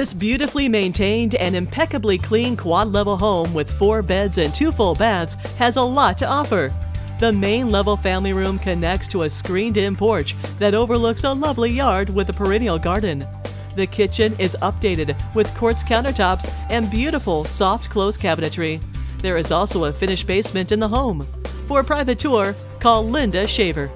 This beautifully maintained and impeccably clean quad level home with four beds and two full baths has a lot to offer. The main level family room connects to a screened in porch that overlooks a lovely yard with a perennial garden. The kitchen is updated with quartz countertops and beautiful soft close cabinetry. There is also a finished basement in the home. For a private tour, call Linda Schaver.